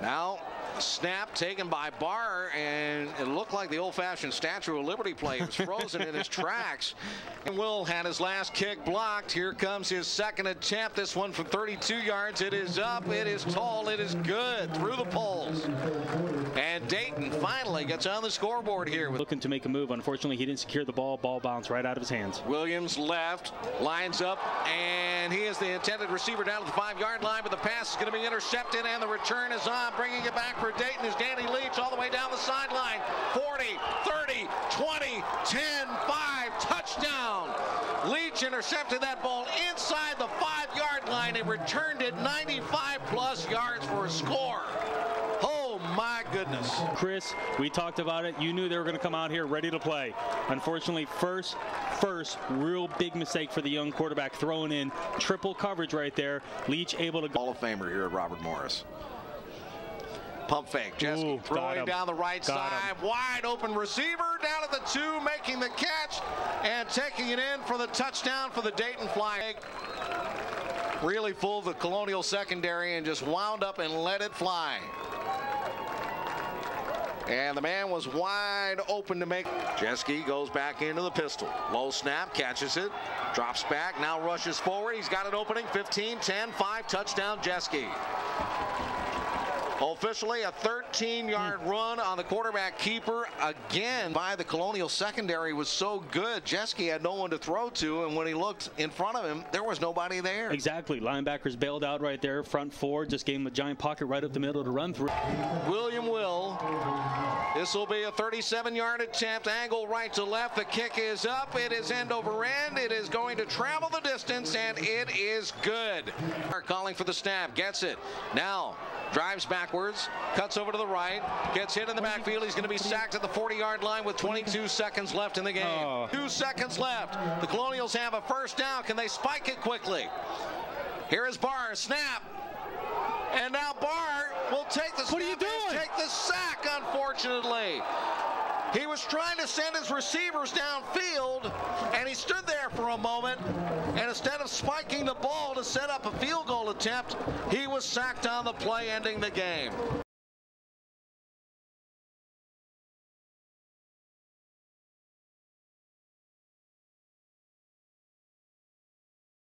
Now, snap taken by Barr, and it looked like the old-fashioned Statue of Liberty play. He was frozen in his tracks. And Will had his last kick blocked. Here comes his second attempt. This one from 32 yards. It is up. It is tall. It is good through the poles. And Dayton finally gets on the scoreboard here. Looking to make a move. Unfortunately, he didn't secure the ball. Ball bounced right out of his hands. Williams left, lines up, and he is the intended receiver down at the five-yard line, but the pass is going to be intercepted, and the return is on. Bringing it back for Dayton is Danny Leach all the way down the sideline. 40, 30, 20, 10, 5, touchdown. Leach intercepted that ball inside the five-yard line and returned it 95-plus yards for a score. Oh, my goodness. Chris, we talked about it. You knew they were going to come out here ready to play. Unfortunately, first, first, real big mistake for the young quarterback throwing in triple coverage right there. Leach able to go. Hall of Famer here at Robert Morris. Pump fake. Got throwing down the right Got side. him. Wide open receiver down at the two, making the catch and taking it in for the touchdown for the Dayton Fly. Really fooled the Colonial secondary and just wound up and let it fly. And the man was wide open to make. Jeske goes back into the pistol. Low snap, catches it, drops back, now rushes forward. He's got an opening 15, 10, 5, touchdown Jeske. Officially a 13-yard hmm. run on the quarterback keeper again by the Colonial secondary was so good. Jeske had no one to throw to, and when he looked in front of him, there was nobody there. Exactly. Linebackers bailed out right there. Front four just gave him a giant pocket right up the middle to run through. William Will. This will be a 37-yard attempt. Angle right to left. The kick is up. It is end over end. It is going to travel the distance, and it is good. Barr calling for the snap. Gets it. Now drives backwards. Cuts over to the right. Gets hit in the backfield. He's going to be sacked at the 40-yard line with 22 seconds left in the game. Oh. Two seconds left. The Colonials have a first down. Can they spike it quickly? Here is Barr. Snap. And now Barr will take the What are you snap and doing? take the sack, unfortunately. He was trying to send his receivers downfield, and he stood there for a moment, and instead of spiking the ball to set up a field goal attempt, he was sacked on the play, ending the game.